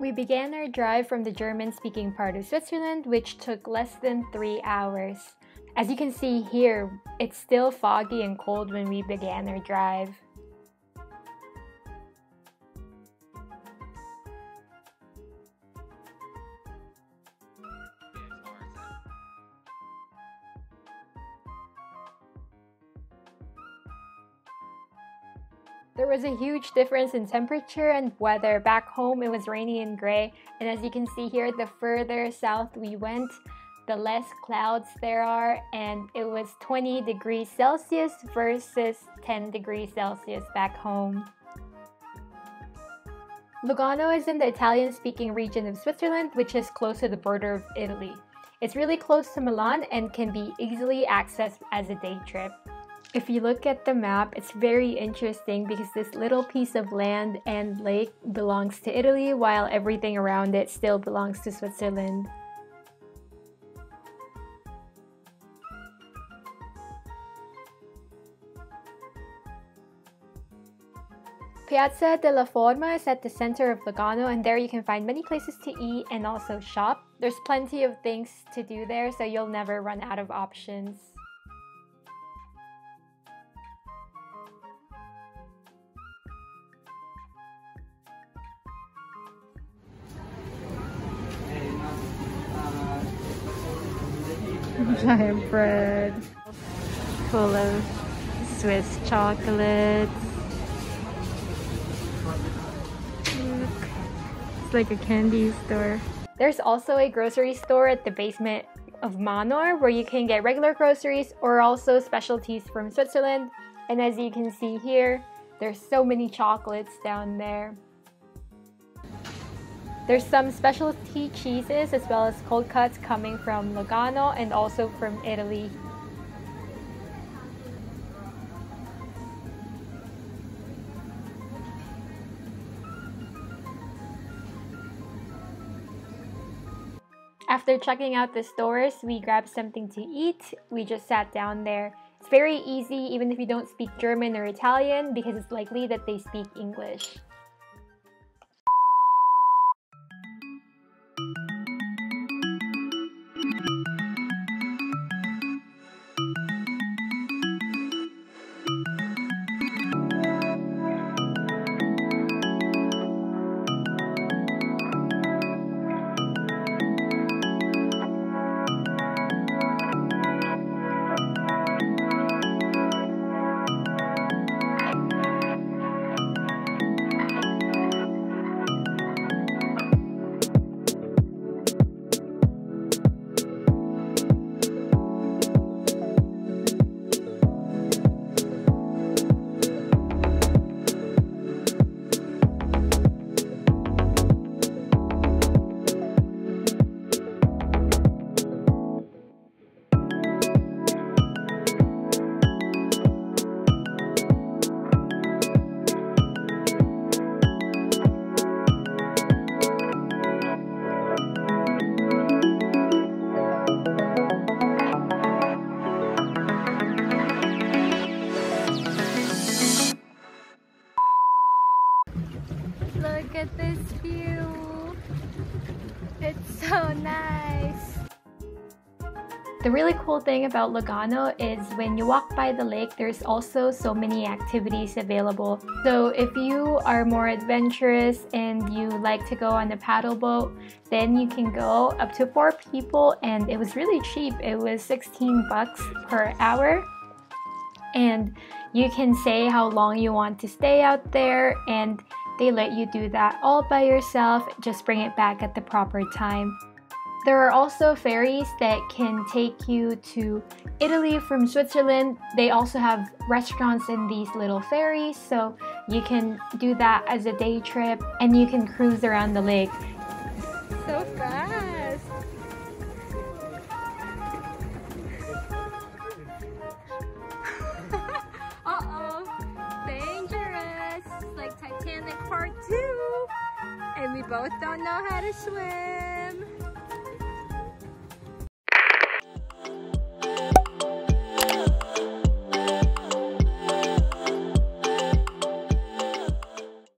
we began our drive from the German speaking part of Switzerland, which took less than three hours. As you can see here, it's still foggy and cold when we began our drive. There was a huge difference in temperature and weather. Back home, it was rainy and gray, and as you can see here, the further south we went, the less clouds there are, and it was 20 degrees Celsius versus 10 degrees Celsius back home. Lugano is in the Italian speaking region of Switzerland, which is close to the border of Italy. It's really close to Milan and can be easily accessed as a day trip. If you look at the map, it's very interesting because this little piece of land and lake belongs to Italy while everything around it still belongs to Switzerland. Piazza della Riforma is at the center of Lugano and there you can find many places to eat and also shop. There's plenty of things to do there so you'll never run out of options. giant bread full of Swiss chocolates. Look, it's like a candy store. There's also a grocery store at the basement of Manor where you can get regular groceries or also specialties from Switzerland. And as you can see here, there's so many chocolates down there. There's some specialty cheeses as well as cold cuts coming from Lugano and also from Italy. After checking out the stores, we grabbed something to eat. We just sat down there. It's very easy even if you don't speak German or Italian because it's likely that they speak English. The really cool thing about Lugano is when you walk by the lake, there's also so many activities available. So if you are more adventurous and you like to go on a paddle boat, then you can go up to four people and it was really cheap. It was 16 bucks per hour. And you can say how long you want to stay out there and they let you do that all by yourself, just bring it back at the proper time. There are also ferries that can take you to Italy from Switzerland. They also have restaurants in these little ferries, so you can do that as a day trip and you can cruise around the lake. So fast! Uh oh, dangerous! Like Titanic Part 2. And we both don't know how to swim.